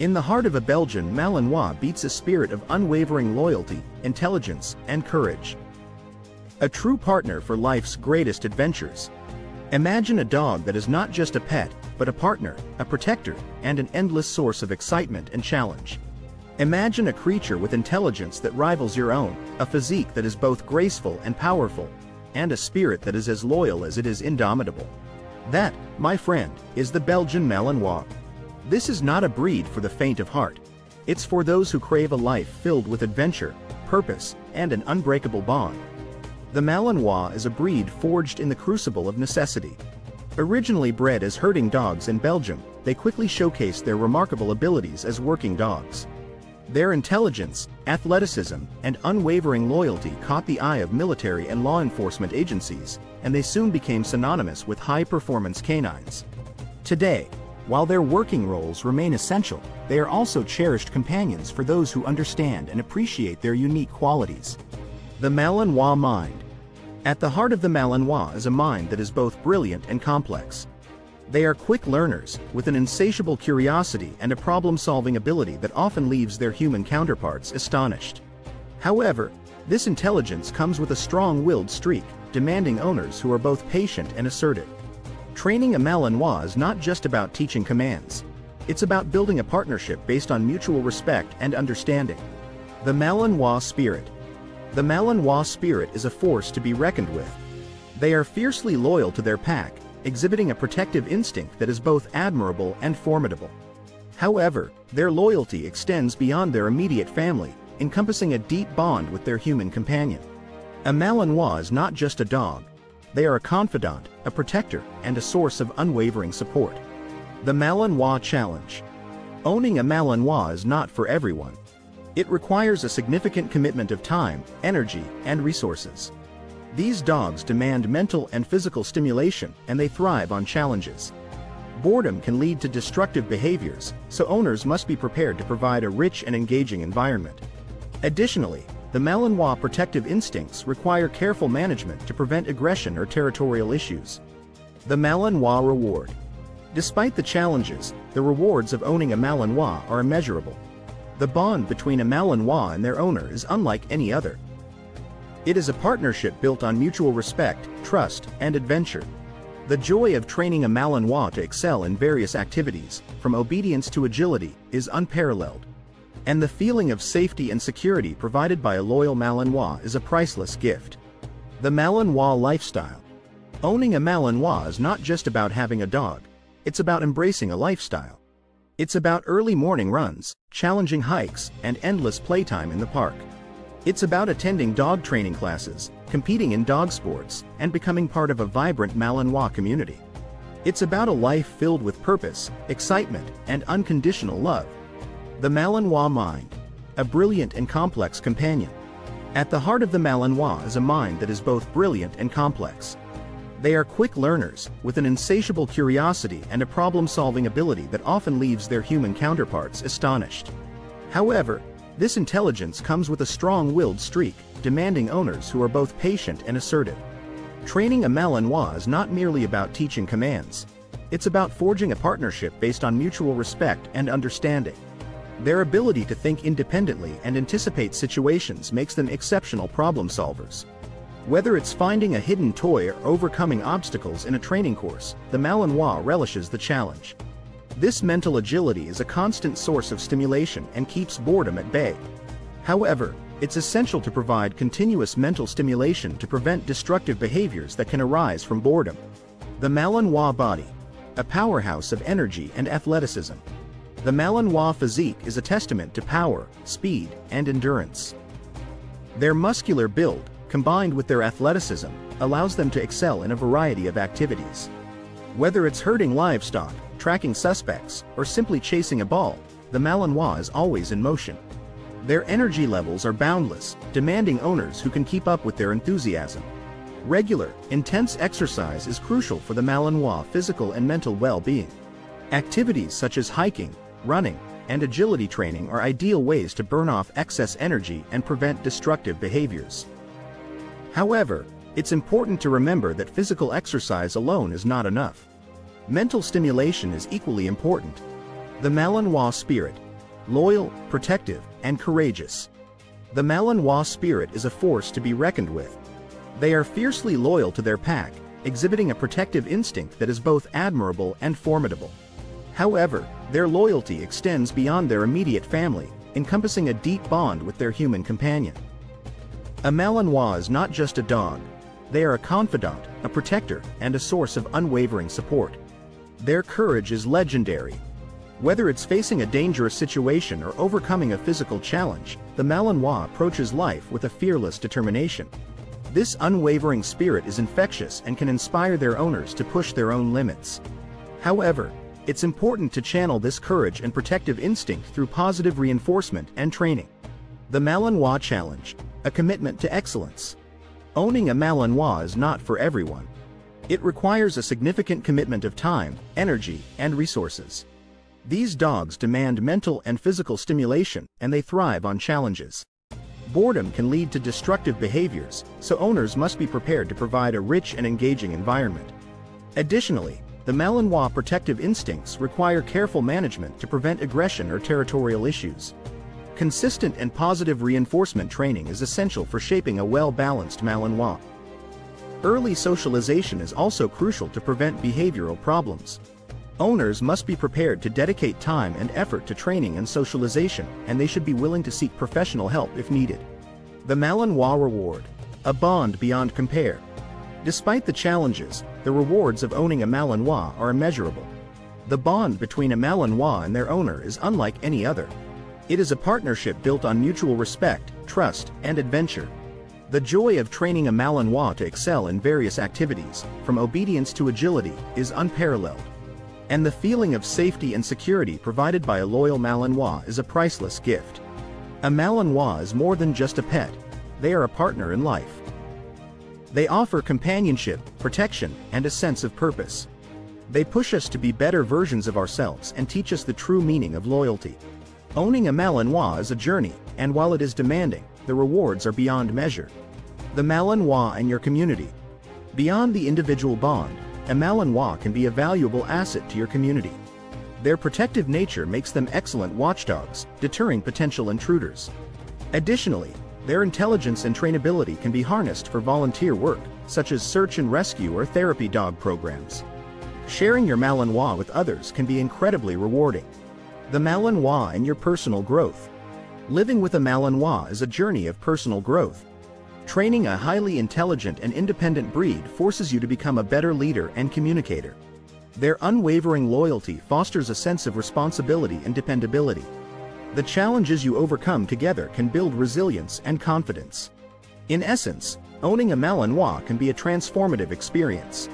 In the heart of a Belgian Malinois beats a spirit of unwavering loyalty, intelligence, and courage. A true partner for life's greatest adventures. Imagine a dog that is not just a pet, but a partner, a protector, and an endless source of excitement and challenge. Imagine a creature with intelligence that rivals your own, a physique that is both graceful and powerful, and a spirit that is as loyal as it is indomitable. That, my friend, is the Belgian Malinois. This is not a breed for the faint of heart. It's for those who crave a life filled with adventure, purpose, and an unbreakable bond. The Malinois is a breed forged in the crucible of necessity. Originally bred as herding dogs in Belgium, they quickly showcased their remarkable abilities as working dogs. Their intelligence, athleticism, and unwavering loyalty caught the eye of military and law enforcement agencies, and they soon became synonymous with high-performance canines. Today, while their working roles remain essential, they are also cherished companions for those who understand and appreciate their unique qualities. The Malinois Mind At the heart of the Malinois is a mind that is both brilliant and complex. They are quick learners, with an insatiable curiosity and a problem-solving ability that often leaves their human counterparts astonished. However, this intelligence comes with a strong-willed streak, demanding owners who are both patient and assertive. Training a Malinois is not just about teaching commands. It's about building a partnership based on mutual respect and understanding. The Malinois Spirit the Malinois spirit is a force to be reckoned with. They are fiercely loyal to their pack, exhibiting a protective instinct that is both admirable and formidable. However, their loyalty extends beyond their immediate family, encompassing a deep bond with their human companion. A Malinois is not just a dog. They are a confidant, a protector, and a source of unwavering support. The Malinois Challenge Owning a Malinois is not for everyone. It requires a significant commitment of time, energy, and resources. These dogs demand mental and physical stimulation and they thrive on challenges. Boredom can lead to destructive behaviors, so owners must be prepared to provide a rich and engaging environment. Additionally, the Malinois protective instincts require careful management to prevent aggression or territorial issues. The Malinois Reward Despite the challenges, the rewards of owning a Malinois are immeasurable. The bond between a Malinois and their owner is unlike any other. It is a partnership built on mutual respect, trust, and adventure. The joy of training a Malinois to excel in various activities, from obedience to agility, is unparalleled. And the feeling of safety and security provided by a loyal Malinois is a priceless gift. The Malinois Lifestyle Owning a Malinois is not just about having a dog, it's about embracing a lifestyle. It's about early morning runs, challenging hikes, and endless playtime in the park. It's about attending dog training classes, competing in dog sports, and becoming part of a vibrant Malinois community. It's about a life filled with purpose, excitement, and unconditional love. The Malinois Mind, a brilliant and complex companion. At the heart of the Malinois is a mind that is both brilliant and complex. They are quick learners, with an insatiable curiosity and a problem-solving ability that often leaves their human counterparts astonished. However, this intelligence comes with a strong-willed streak, demanding owners who are both patient and assertive. Training a Malinois is not merely about teaching commands. It's about forging a partnership based on mutual respect and understanding. Their ability to think independently and anticipate situations makes them exceptional problem solvers. Whether it's finding a hidden toy or overcoming obstacles in a training course, the Malinois relishes the challenge. This mental agility is a constant source of stimulation and keeps boredom at bay. However, it's essential to provide continuous mental stimulation to prevent destructive behaviors that can arise from boredom. The Malinois body, a powerhouse of energy and athleticism. The Malinois physique is a testament to power, speed, and endurance. Their muscular build, combined with their athleticism, allows them to excel in a variety of activities. Whether it's herding livestock, tracking suspects, or simply chasing a ball, the Malinois is always in motion. Their energy levels are boundless, demanding owners who can keep up with their enthusiasm. Regular, intense exercise is crucial for the Malinois physical and mental well-being. Activities such as hiking, running, and agility training are ideal ways to burn off excess energy and prevent destructive behaviors. However, it's important to remember that physical exercise alone is not enough. Mental stimulation is equally important. The Malinois spirit, loyal, protective, and courageous. The Malinois spirit is a force to be reckoned with. They are fiercely loyal to their pack, exhibiting a protective instinct that is both admirable and formidable. However, their loyalty extends beyond their immediate family, encompassing a deep bond with their human companion. A Malinois is not just a dog. They are a confidant, a protector, and a source of unwavering support. Their courage is legendary. Whether it's facing a dangerous situation or overcoming a physical challenge, the Malinois approaches life with a fearless determination. This unwavering spirit is infectious and can inspire their owners to push their own limits. However, it's important to channel this courage and protective instinct through positive reinforcement and training. The Malinois Challenge, a commitment to excellence. Owning a Malinois is not for everyone. It requires a significant commitment of time, energy, and resources. These dogs demand mental and physical stimulation, and they thrive on challenges. Boredom can lead to destructive behaviors, so owners must be prepared to provide a rich and engaging environment. Additionally, the Malinois protective instincts require careful management to prevent aggression or territorial issues. Consistent and positive reinforcement training is essential for shaping a well-balanced Malinois. Early socialization is also crucial to prevent behavioral problems. Owners must be prepared to dedicate time and effort to training and socialization, and they should be willing to seek professional help if needed. The Malinois Reward. A bond beyond compare. Despite the challenges, the rewards of owning a Malinois are immeasurable. The bond between a Malinois and their owner is unlike any other. It is a partnership built on mutual respect, trust, and adventure. The joy of training a Malinois to excel in various activities, from obedience to agility, is unparalleled. And the feeling of safety and security provided by a loyal Malinois is a priceless gift. A Malinois is more than just a pet, they are a partner in life. They offer companionship, protection, and a sense of purpose. They push us to be better versions of ourselves and teach us the true meaning of loyalty. Owning a Malinois is a journey, and while it is demanding, the rewards are beyond measure. The Malinois and your community. Beyond the individual bond, a Malinois can be a valuable asset to your community. Their protective nature makes them excellent watchdogs, deterring potential intruders. Additionally, their intelligence and trainability can be harnessed for volunteer work, such as search and rescue or therapy dog programs. Sharing your Malinois with others can be incredibly rewarding. The Malinois and your personal growth. Living with a Malinois is a journey of personal growth, Training a highly intelligent and independent breed forces you to become a better leader and communicator. Their unwavering loyalty fosters a sense of responsibility and dependability. The challenges you overcome together can build resilience and confidence. In essence, owning a Malinois can be a transformative experience.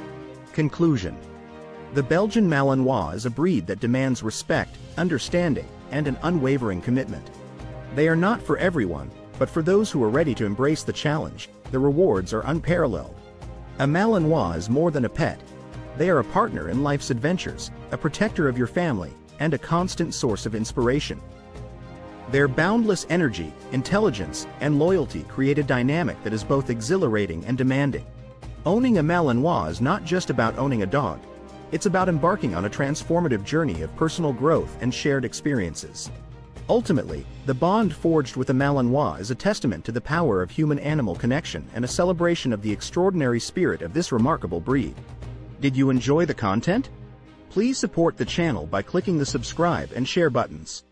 Conclusion The Belgian Malinois is a breed that demands respect, understanding, and an unwavering commitment. They are not for everyone, but for those who are ready to embrace the challenge, the rewards are unparalleled. A Malinois is more than a pet. They are a partner in life's adventures, a protector of your family, and a constant source of inspiration. Their boundless energy, intelligence, and loyalty create a dynamic that is both exhilarating and demanding. Owning a Malinois is not just about owning a dog, it's about embarking on a transformative journey of personal growth and shared experiences. Ultimately, the bond forged with a Malinois is a testament to the power of human-animal connection and a celebration of the extraordinary spirit of this remarkable breed. Did you enjoy the content? Please support the channel by clicking the subscribe and share buttons.